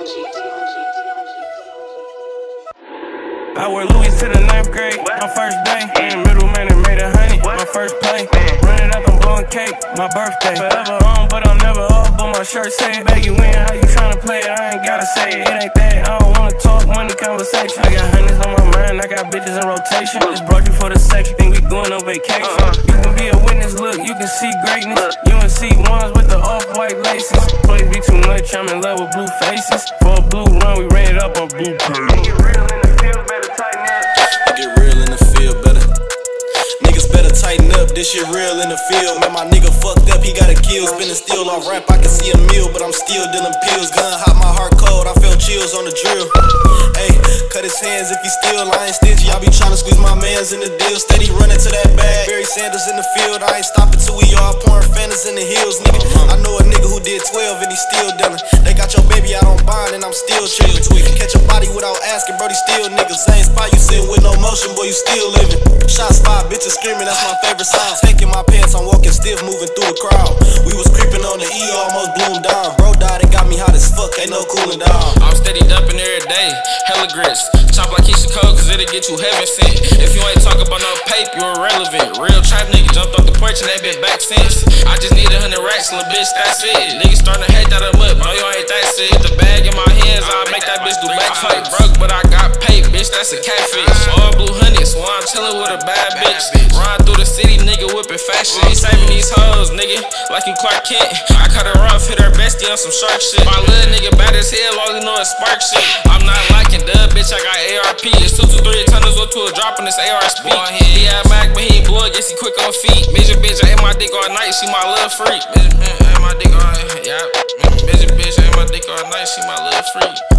I wear Louis to the ninth grade. My first day. In middle, man, it made a honey. My first play. Run it up, I'm blowing cake. My birthday. Forever on, but I'm never off. But my shirt say. Beg you in, how you tryna play? I ain't gotta say it. It ain't that. I don't wanna talk money conversation. I got hundreds on my mind. I got bitches in rotation. Just brought you for the sex. Think we going on vacation. Blue run, we ran it up on blue pay. Get real in the field, better. Niggas better tighten up, this shit real in the field. Man, my nigga fucked up, he got a kill. Spinning steel off rap, I can see a meal, but I'm still dealing pills. Gun hot, my heart cold, I felt chills on the drill. Hey, cut his hands if he still lying stingy. I be trying to squeeze my mans in the deal, steady running to that bag. Barry Sanders in the field, I ain't stopping till we all pouring fantas in the hills, nigga. I know a nigga who did 12 and he still it. They got your baby out on bond and I'm still chillin'. Catch a body without asking, bro, still niggas. Same spot you sitting with no motion, boy, you still living. Shots fired, bitches screaming, that's my favorite sound. Taking my pants, I'm walking stiff, moving through the crowd. We was creeping on the E, almost bloomed down. Bro died, it got me hot as fuck, ain't no cooling down. I'm steady dumping every day, hella grits. Chop like Keyshia Cole, cause it'll get you heaven sent. If you ain't talking about no paper, you're irrelevant. Real trap nigga jumped off the porch and they been back since. I just need a hundred racks, little bitch, that's it. Niggas starting to hate that I'm up, no, you ain't that sick. The bag in my hands, I'll make that bitch do backflip. Broke, but I got paid, bitch, that's a catfish. All blue hundreds, while I'm chillin' with a bad bitch. Ride through the city, nigga, whipping fashion. He saving these hoes, nigga, like you Clark Kent. I cut her off, hit her bestie on some shark shit. My little nigga bad as hell, all you know is spark shit. I'm not dub, bitch, I got ARP. It's 2 to 3 tunnels or to a drop on this AR speed. He had Mac, but he ain't blood, guess he quick on feet. Bitch, bitch, I ate my dick all night, she my little freak. Bitch, I ate my dick all yeah. Bitch, bitch, I ate my dick all night, she my little freak.